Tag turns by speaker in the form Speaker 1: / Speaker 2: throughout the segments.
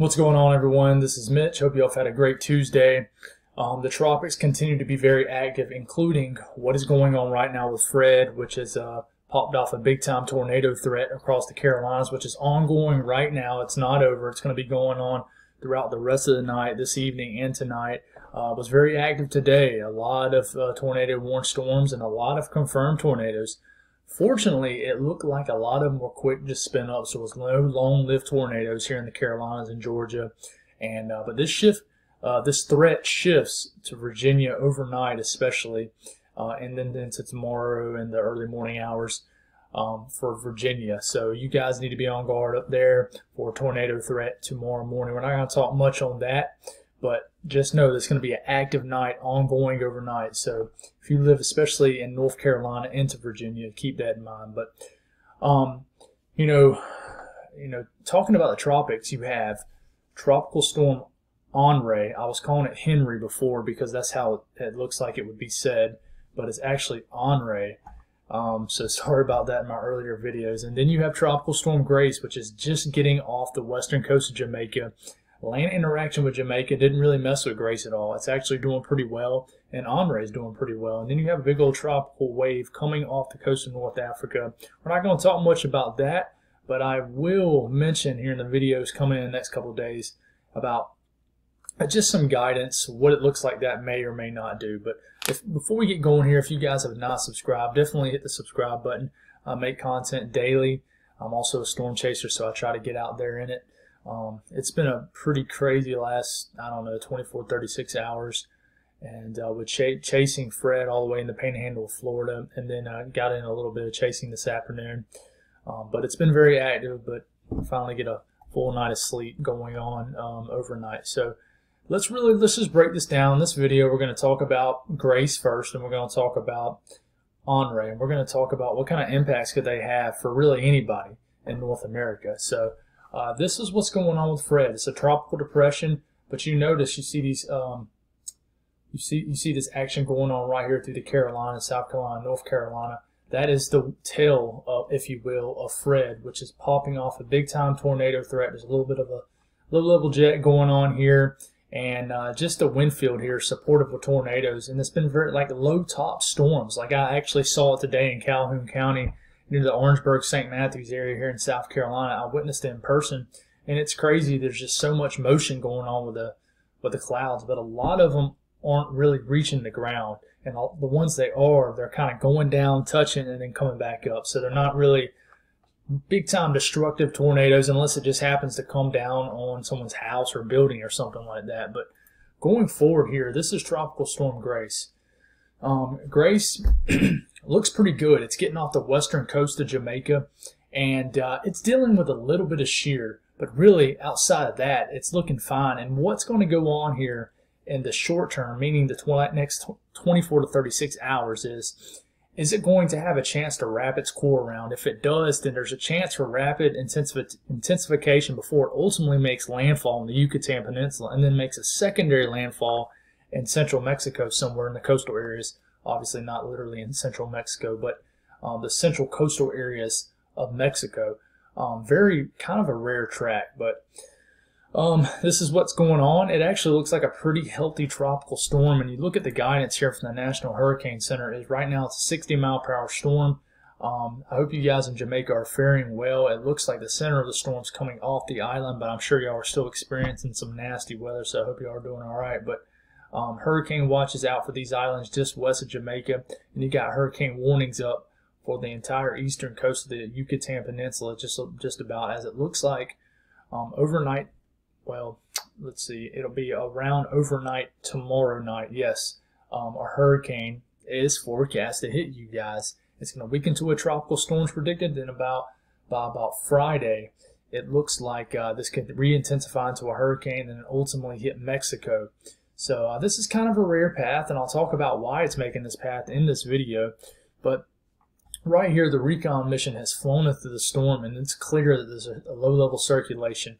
Speaker 1: What's going on, everyone? This is Mitch. Hope you all have had a great Tuesday. Um, the tropics continue to be very active, including what is going on right now with Fred, which has uh, popped off a big time tornado threat across the Carolinas, which is ongoing right now. It's not over. It's going to be going on throughout the rest of the night, this evening, and tonight. Uh, was very active today. A lot of uh, tornado warned storms and a lot of confirmed tornadoes. Fortunately, it looked like a lot of them were quick to spin up, so it was no long-lived tornadoes here in the Carolinas and Georgia. And uh, but this shift, uh, this threat shifts to Virginia overnight, especially, uh, and then into tomorrow in the early morning hours um, for Virginia. So you guys need to be on guard up there for tornado threat tomorrow morning. We're not going to talk much on that. But just know it's going to be an active night, ongoing overnight. So if you live, especially in North Carolina into Virginia, keep that in mind. But, um, you know, you know, talking about the tropics, you have tropical storm Henri. I was calling it Henry before because that's how it looks like it would be said, but it's actually Henri. Um, so sorry about that in my earlier videos. And then you have Tropical Storm Grace, which is just getting off the western coast of Jamaica Land interaction with Jamaica didn't really mess with Grace at all. It's actually doing pretty well, and Henri is doing pretty well. And then you have a big old tropical wave coming off the coast of North Africa. We're not going to talk much about that, but I will mention here in the videos coming in the next couple days about uh, just some guidance, what it looks like that may or may not do. But if, before we get going here, if you guys have not subscribed, definitely hit the subscribe button. I make content daily. I'm also a storm chaser, so I try to get out there in it. Um, it's been a pretty crazy last, I don't know, 24, 36 hours. And uh, with ch- chasing Fred all the way in the panhandle of Florida, and then uh, got in a little bit of chasing this afternoon. Um, but it's been very active, but finally get a full night of sleep going on um, overnight. So let's really, let's just break this down. In this video, we're going to talk about Grace first, and we're going to talk about Henri, and we're going to talk about what kind of impacts could they have for really anybody in North America. So uh, this is what's going on with Fred. It's a tropical depression, but you notice you see these um, you see you see this action going on right here through the Carolina, South Carolina, North Carolina. That is the tail, of, if you will, of Fred, which is popping off a big time tornado threat. There's a little bit of a low level jet going on here, and uh, just a wind field here supportive of tornadoes. And it's been very like low top storms. Like I actually saw it today in Calhoun County near the Orangeburg St. Matthews area here in South Carolina. I witnessed it in person, and it's crazy. There's just so much motion going on with the with the clouds, but a lot of them aren't really reaching the ground, and the ones they are, they're kind of going down, touching, and then coming back up. So they're not really big time destructive tornadoes unless it just happens to come down on someone's house or building or something like that. But going forward here, this is Tropical Storm Grace. Um, Grace looks pretty good. It's getting off the western coast of Jamaica, and uh, it's dealing with a little bit of shear. But really, outside of that, it's looking fine. And what's going to go on here in the short term, meaning the next 24 to 36 hours, is is it going to have a chance to wrap its core around? If it does, then there's a chance for rapid intensification before it ultimately makes landfall in the Yucatan Peninsula and then makes a secondary landfall in central Mexico, somewhere in the coastal areas. Obviously, not literally in central Mexico, but um, the central coastal areas of Mexico. Um, very kind of a rare track, but um, this is what's going on. It actually looks like a pretty healthy tropical storm. And you look at the guidance here from the National Hurricane Center. Is right now it's a 60 mile per hour storm. Um, I hope you guys in Jamaica are faring well. It looks like the center of the storm's coming off the island, but I'm sure y'all are still experiencing some nasty weather. So I hope y'all are doing all right. But um, hurricane watches out for these islands just west of Jamaica, and you got hurricane warnings up for the entire eastern coast of the Yucatan Peninsula, just just about as it looks like um, overnight. Well, let's see, it'll be around overnight tomorrow night. Yes, um, a hurricane is forecast to hit you guys. It's going to weaken to a tropical storm predicted. Then about by about Friday, it looks like uh, this could re-intensify into a hurricane and ultimately hit Mexico. So uh, this is kind of a rare path, and I'll talk about why it's making this path in this video. But right here, the recon mission has flown through the storm, and it's clear that there's a, a low-level circulation.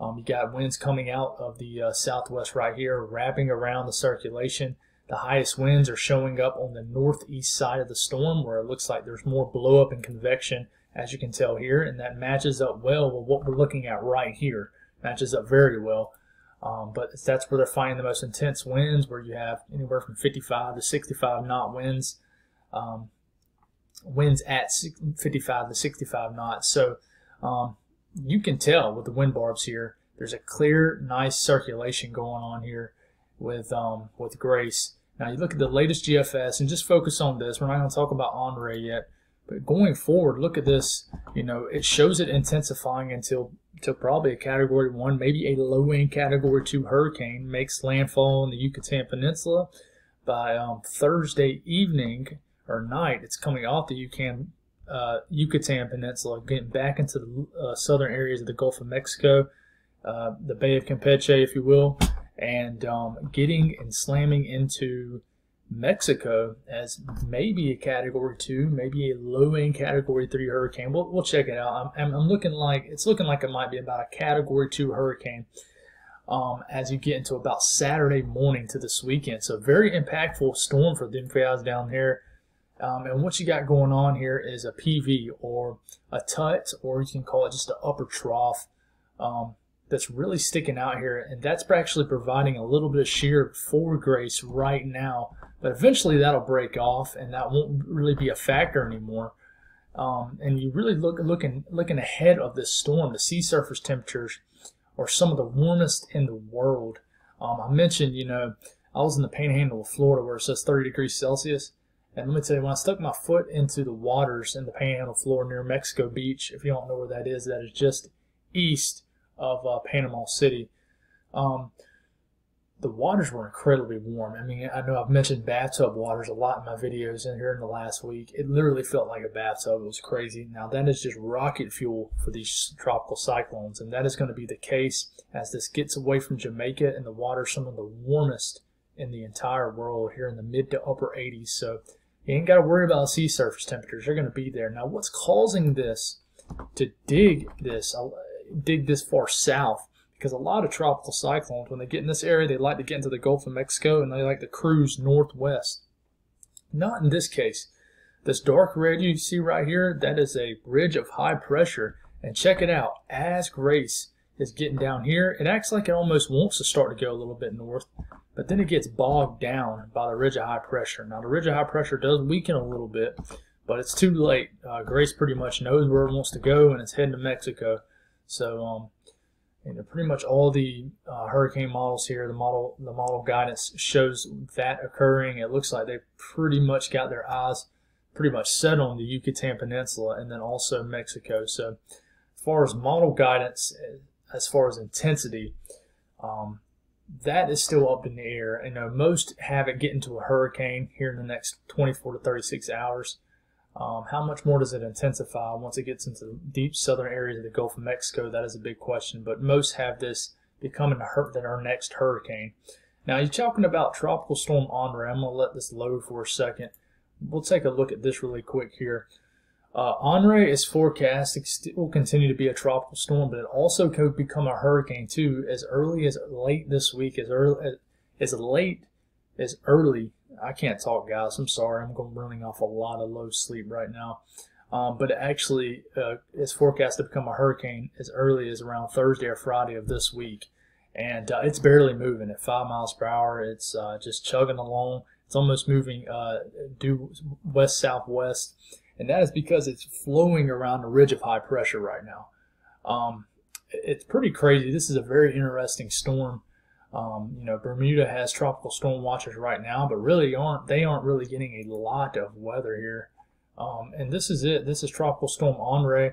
Speaker 1: Um, you got winds coming out of the uh, southwest right here, wrapping around the circulation. The highest winds are showing up on the northeast side of the storm, where it looks like there's more blowup and convection, as you can tell here, and that matches up well with what we're looking at right here. matches up very well. Um, but that's where they're finding the most intense winds, where you have anywhere from 55 to 65 knot winds, um, winds at 55 to 65 knots. So um, you can tell with the wind barbs here, there's a clear, nice circulation going on here with um, with Grace. Now you look at the latest GFS and just focus on this. We're not going to talk about Henri yet, but going forward, look at this. You know, it shows it intensifying until to probably a Category One, maybe a low-end Category Two hurricane makes landfall in the Yucatan Peninsula by um, Thursday evening or night. It's coming off the Yucatan uh, Yucatan Peninsula, getting back into the uh, southern areas of the Gulf of Mexico, uh, the Bay of Campeche, if you will, and um, getting and slamming into Mexico as maybe a Category Two, maybe a low-end Category Three hurricane. We'll, we'll check it out. I'm, I'm looking like it's looking like it might be about a Category Two hurricane. Um, as you get into about Saturday morning to this weekend. So very impactful storm for them guys down there. Um, and what you got going on here is a PV or a TUTT, or you can call it just an upper trough um, that's really sticking out here. And that's actually providing a little bit of shear for Grace right now. But eventually that'll break off and that won't really be a factor anymore. Um, and you really look looking looking ahead of this storm, the sea surface temperatures are some of the warmest in the world. Um, I mentioned, you know, I was in the Panhandle of Florida where it says 30 degrees Celsius. And let me tell you, when I stuck my foot into the waters in the Panhandle floor near Mexico Beach, if you don't know where that is, that is just east of uh, Panama City. Um, the waters were incredibly warm. I mean, I know I've mentioned bathtub waters a lot in my videos in here in the last week. It literally felt like a bathtub. It was crazy. Now, that is just rocket fuel for these tropical cyclones, and that is going to be the case as this gets away from Jamaica and the water some of the warmest in the entire world here in the mid to upper 80s. So you ain't got to worry about sea surface temperatures. They're going to be there. Now, what's causing this to dig this, uh, dig this far south? Because a lot of tropical cyclones, when they get in this area, they like to get into the Gulf of Mexico and they like to cruise northwest. Not in this case. This dark red you see right here, that is a ridge of high pressure. And check it out. As Grace is getting down here, it acts like it almost wants to start to go a little bit north but then it gets bogged down by the ridge of high pressure. Now, the ridge of high pressure does weaken a little bit, but it's too late. Uh, Grace pretty much knows where it wants to go, and it's heading to Mexico. So, um, know, pretty much all the uh, hurricane models here, the model, the model guidance shows that occurring. It looks like they pretty much got their eyes pretty much set on the Yucatan Peninsula and then also Mexico. So, as far as model guidance, as far as intensity, um, that is still up in the air. You know, most have it get into a hurricane here in the next 24 to 36 hours. Um, how much more does it intensify once it gets into the deep southern areas of the Gulf of Mexico? That is a big question. But most have this becoming our next hurricane. Now, you're talking about Tropical Storm Henri. I'm going to let this load for a second. We'll take a look at this really quick here. Uh, Henri is forecast to will continue to be a tropical storm, but it also could become a hurricane too as early as late this week, as early as late as early. I can't talk, guys. I'm sorry. I'm going running off a lot of low sleep right now. Um, but it actually uh, is forecast to become a hurricane as early as around Thursday or Friday of this week, and uh, it's barely moving at five miles per hour. It's uh, just chugging along. It's almost moving uh, due west southwest and that is because it's flowing around a ridge of high pressure right now. Um, it's pretty crazy. This is a very interesting storm. Um, you know, Bermuda has tropical storm watches right now, but really aren't they aren't really getting a lot of weather here. Um, and this is it. This is tropical storm Henri.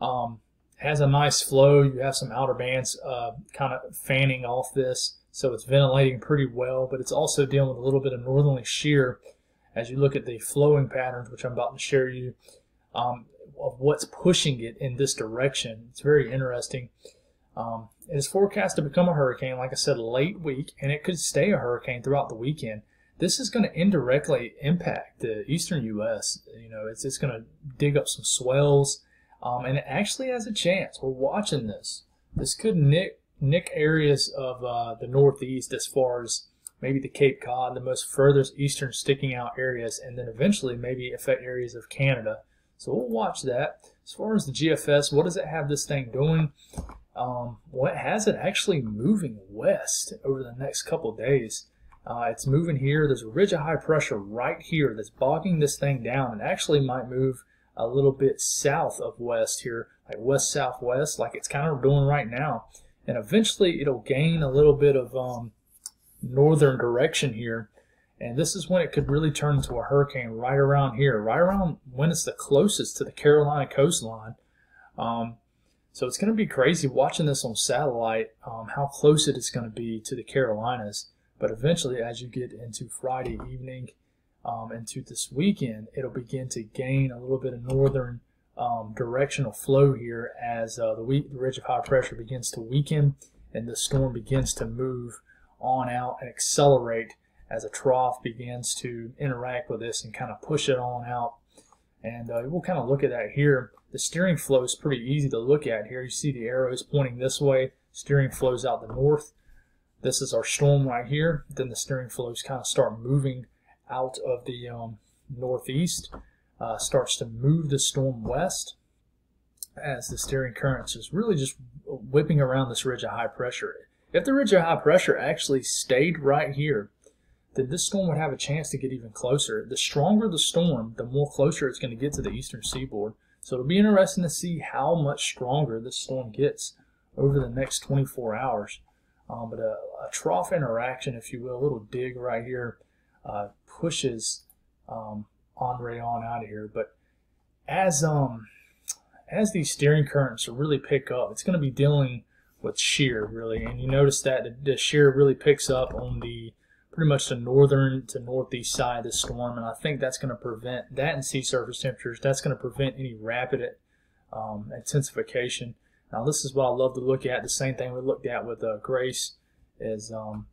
Speaker 1: Um, has a nice flow. You have some outer bands uh, kind of fanning off this, so it's ventilating pretty well. But it's also dealing with a little bit of northerly shear as you look at the flowing patterns, which I'm about to share you, um, of what's pushing it in this direction. It's very interesting. Um, it is forecast to become a hurricane, like I said, late week, and it could stay a hurricane throughout the weekend. This is going to indirectly impact the eastern U.S. You know, it's, it's going to dig up some swells, um, and it actually has a chance. We're watching this. This could nick, nick areas of uh, the Northeast as far as maybe the Cape Cod, the most furthest eastern sticking out areas, and then eventually maybe affect areas of Canada. So we'll watch that. As far as the GFS, what does it have this thing doing? Um, what has it actually moving west over the next couple days. Uh, it's moving here. There's a ridge of high pressure right here that's bogging this thing down and actually might move a little bit south of west here, like west southwest, like it's kind of doing right now. And eventually it'll gain a little bit of um, northern direction here. And this is when it could really turn into a hurricane right around here, right around when it's the closest to the Carolina coastline. Um, so it's going to be crazy watching this on satellite, um, how close it is going to be to the Carolinas. But eventually, as you get into Friday evening, um, into this weekend, it'll begin to gain a little bit of northern um, directional flow here as uh, the, weak, the ridge of high pressure begins to weaken and the storm begins to move on out and accelerate as a trough begins to interact with this and kind of push it on out. And uh, we'll kind of look at that here. The steering flow is pretty easy to look at here. You see the arrows pointing this way. Steering flows out the north. This is our storm right here. Then the steering flows kind of start moving out of the um, northeast, uh, starts to move the storm west as the steering currents is really just whipping around this ridge of high pressure. If the ridge of high pressure actually stayed right here, then this storm would have a chance to get even closer. The stronger the storm, the more closer it's going to get to the eastern seaboard. So it'll be interesting to see how much stronger this storm gets over the next 24 hours. Um, but a, a, trough interaction, if you will, a little dig right here, uh, pushes um, Henri on out of here. But as um as these steering currents really pick up, it's going to be dealing with shear really, and you notice that the, the shear really picks up on the pretty much the northern to northeast side of the storm, and I think that's going to prevent that and sea surface temperatures. That's going to prevent any rapid um, intensification. Now, this is what I love to look at. The same thing we looked at with uh, Grace is um,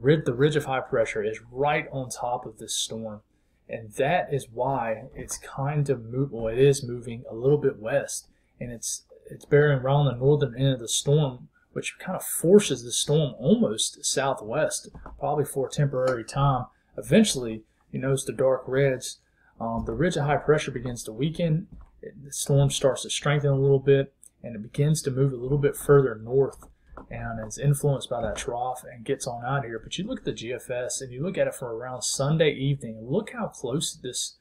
Speaker 1: rid the ridge of high pressure is right on top of this storm. And that is why it's kind of move, well, it is moving a little bit west, and it's it's bearing around the northern end of the storm, which kind of forces the storm almost southwest, probably for a temporary time. Eventually, you notice the dark reds. Um, the ridge of high pressure begins to weaken. the storm starts to strengthen a little bit, and it begins to move a little bit further north and is influenced by that trough and gets on out here. But you look at the GFS and you look at it from around Sunday evening, look how close this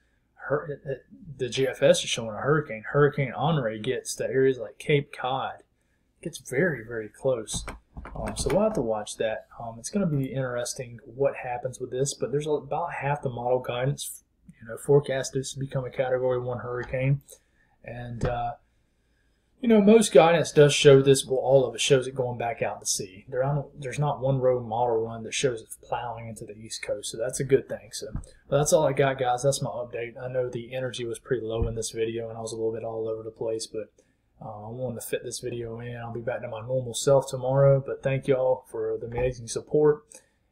Speaker 1: the GFS is showing a hurricane. Hurricane Henri gets to areas like Cape Cod. Gets very, very close. Um, so we'll have to watch that. Um, it's going to be interesting what happens with this, but there's about half the model guidance, you know, forecast this to become a Category 1 hurricane. And uh, you know, most guidance does show this. Well, all of it shows it going back out to sea. There, there's not one road model run that shows it plowing into the east coast, so that's a good thing. So, that's all I got, guys. That's my update. I know the energy was pretty low in this video, and I was a little bit all over the place, but uh, I wanted to fit this video in. I'll be back to my normal self tomorrow. But thank y'all for the amazing support,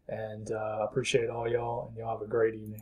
Speaker 1: and uh, appreciate all y'all, and y'all have a great evening.